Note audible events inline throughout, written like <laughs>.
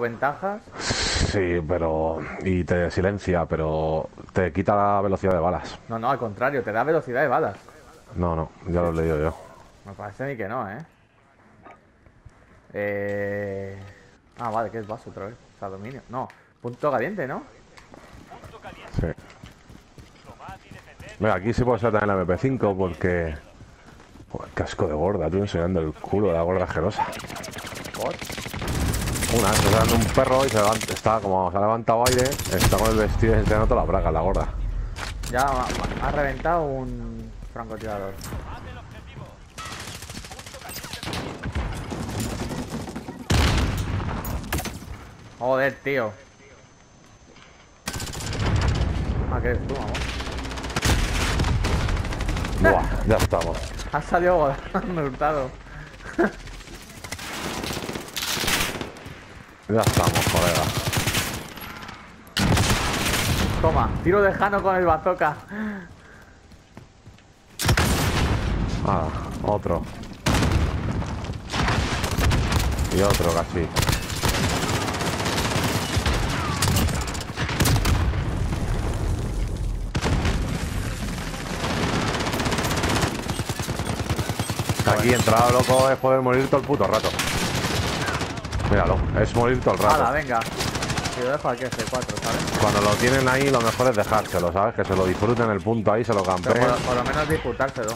ventajas. Sí, pero. Y te silencia, pero te quita la velocidad de balas. No, no, al contrario, te da velocidad de balas. No, no, ya lo he leído yo. Me parece mí que no, ¿eh? Eh... Ah, vale, que es vaso otra vez. O sea, dominio. No, punto caliente, ¿no? Sí. Mira, aquí sí puede ser también la MP5 porque. Joder, casco de gorda, tú enseñando el culo de la gorda asquerosa. Por. Una, está dando un perro y se levanta, está como se ha levantado aire, está con el vestido enseñando toda la braga, la gorda. Ya ha, ha reventado un francotirador. Joder, tío. Ah, que tú, vamos. Buah, ya estamos. <laughs> Ha salido hurtado. <laughs> Ya estamos, colega. Toma, tiro de Jano con el bazooka. Ah, otro. Y otro casi. Aquí entrado loco es poder morir todo el puto rato. Míralo, es morir todo el rato. Hala, venga. Si lo dejo aquí ese 4, ¿sabes? Cuando lo tienen ahí, lo mejor es dejárselo, ¿sabes? Que se lo disfruten el punto ahí, se lo Pero campeen. por, por lo menos disputárselo.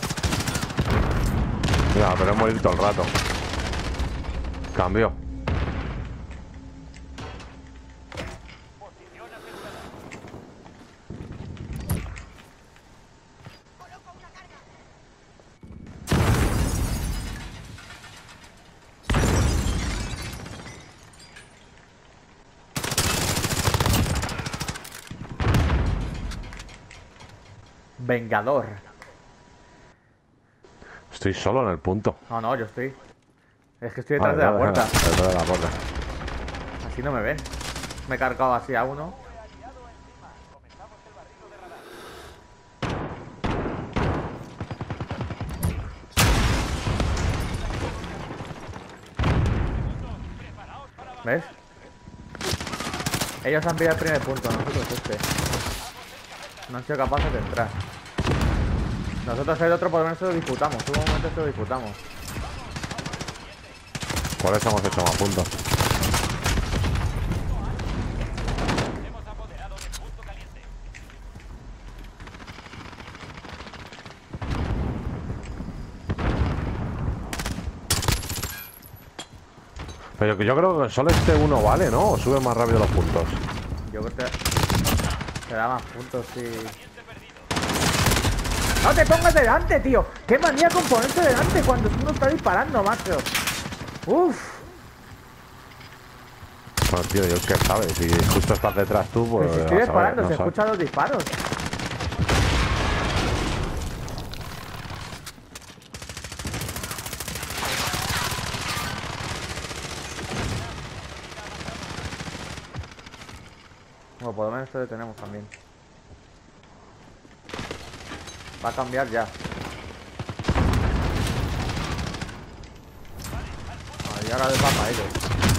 Mira, pero es morir todo el rato. Cambio. Vengador. Estoy solo en el punto. No, no, yo estoy. Es que estoy detrás de la puerta. Detrás de la puerta. Así no me ven. Me he cargado así a uno. ¿Ves? Ellos han pillado el primer punto, nosotros este. No han sido capaces de entrar. Nosotros el otro por lo menos se lo disputamos. Hubo un momento que se lo disputamos. Por eso hemos hecho más puntos. Pero que yo creo que solo este uno vale, ¿no? O sube más rápido los puntos. Yo creo que te da más puntos si... ¡No te pongas delante, tío! ¡Qué manía con ponerte delante cuando uno está disparando, macho! ¡Uf! Bueno, tío, yo qué sabes, si justo estás detrás tú, pues. Pero si estoy disparando, no se escuchan los disparos. Bueno, por lo menos esto lo tenemos también. Va a cambiar ya. Ah, y ahora les va para ellos.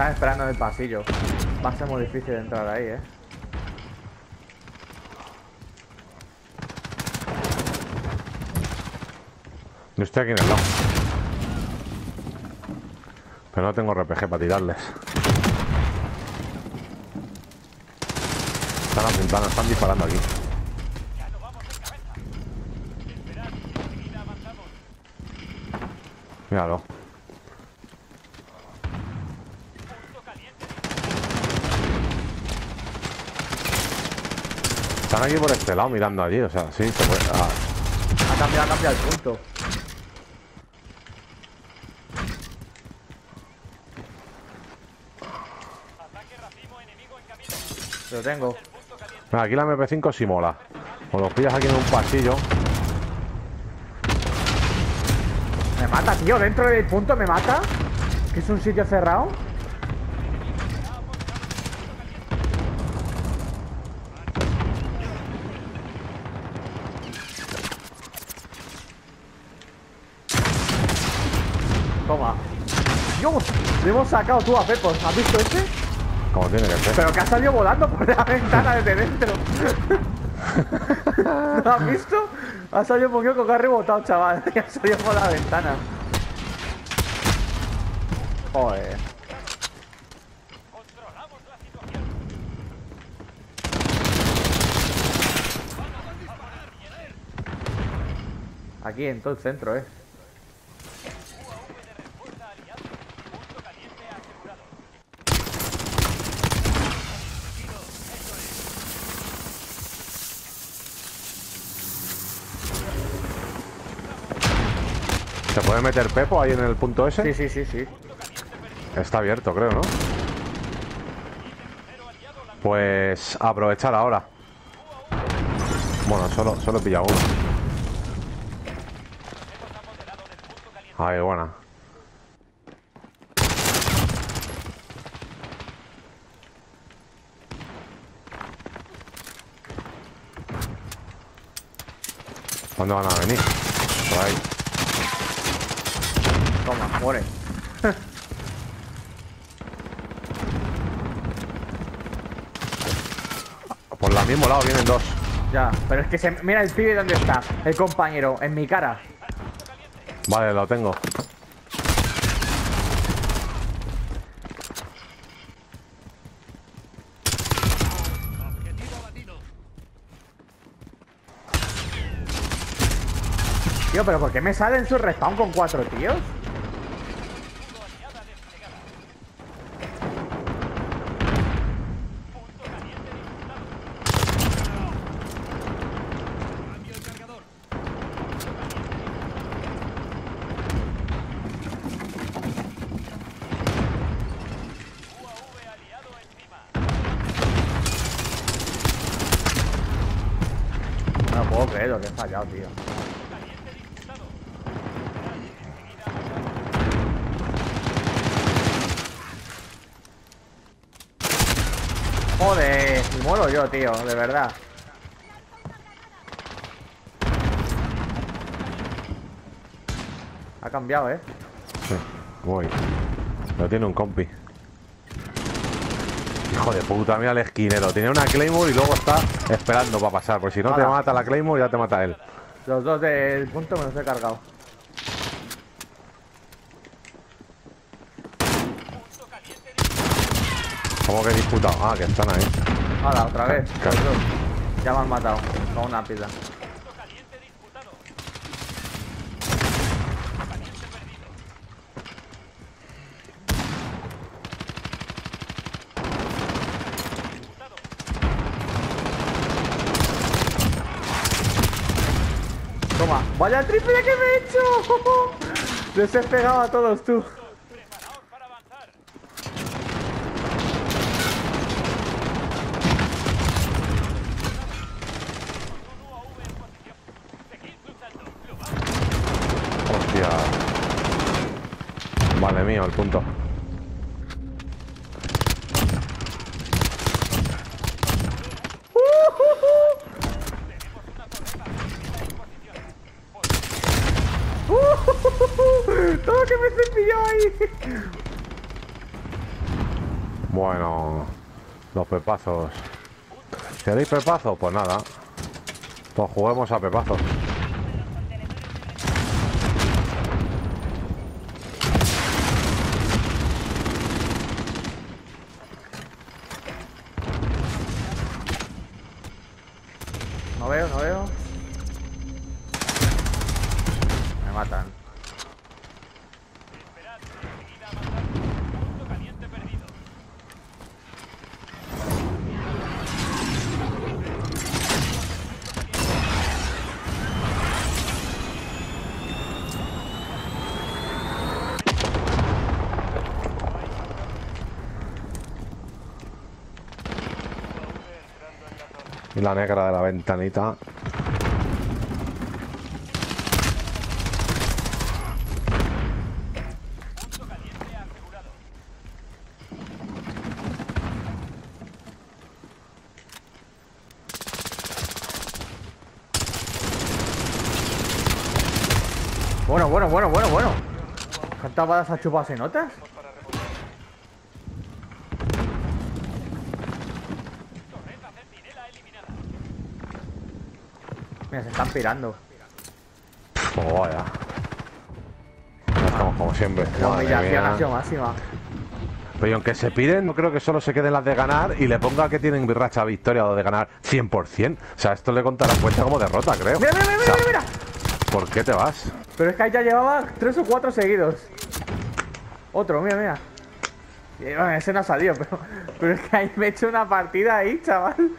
Están esperando en el pasillo. Va a ser muy difícil entrar ahí, eh. Yo estoy aquí en el lado. Pero no tengo RPG para tirarles. Están apuntando, están disparando aquí. Míralo. Están aquí por este lado mirando allí, o sea, sí, se puede. ah, Ha cambiado, ha cambiado el punto. Lo tengo. Mira, aquí la MP5 sí mola. O los pillas aquí en un pasillo. Me mata, tío, dentro del punto me mata. Que es un sitio cerrado. Toma. Le hemos sacado tú a Pepos. ¿Has visto este? Como tiene que ser. Pero que ha salido volando por la ventana desde dentro. <laughs> ¿No has visto? Ha salido un poquito que ha rebotado, chaval. <laughs> Y ha salido por la ventana. Joder. Aquí en todo el centro, eh. Puede meter Pepo ahí en el punto ese? Sí, sí, sí, sí. Está abierto, creo, ¿no? Pues aprovechar ahora. Bueno, solo, solo he pillado uno. Ahí, buena. ¿Dónde van a venir? Por ahí. Muere. <laughs> Por la mismo lado vienen dos. Ya, pero es que se... Mira el pibe dónde está. El compañero, en mi cara. Vale, lo tengo. Tío, pero ¿por qué me sale en su respawn con cuatro tíos? No puedo creer lo que he fallado, tío. Joder, muero yo, tío, de verdad. Ha cambiado, ¿eh? Sí, voy. Lo tiene un compi. Hijo de puta, mira el esquinero. Tiene una Claymore y luego está esperando para pasar. Porque si no te mata la Claymore, ya te mata él. Los dos del punto me los he cargado. ¿Cómo que he disputado? Ah, que están ahí. Hala, otra vez. Ya me han matado. Con una pila. Toma, vaya triple que me he hecho. <laughs> Les he pegado a todos tú. Hostia. Vale, mío, el punto. Todo que me cepilló ahí. Bueno, los pepazos. ¿Queréis pepazos? Pues nada. Pues juguemos a pepazos. La negra de la ventanita. Bueno, bueno, bueno, bueno, bueno. ¿Cuántas balas ha chupado sin notas? Mira, se están pirando. Vaya. Ya estamos como siempre. La humillación ha sido máxima. Pero y aunque se piden, no creo que solo se queden las de ganar y le ponga que tienen racha victoria o de ganar 100%. O sea, esto le contará cuenta como derrota, creo. Mira, mira, mira, O sea, mira, mira. ¿Por qué te vas? Pero es que ahí ya llevaba tres o cuatro seguidos. Otro, mira, mira. Bueno, ese no ha salido, pero, pero es que ahí me he hecho una partida ahí, chaval.